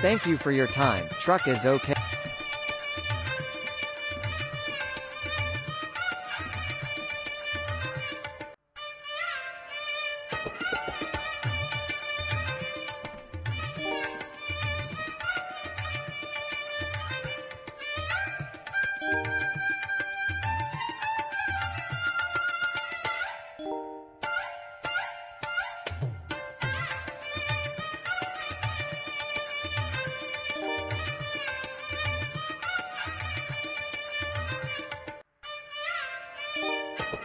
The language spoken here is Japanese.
Thank you for your time, truck is okay. you